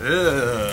Ugh.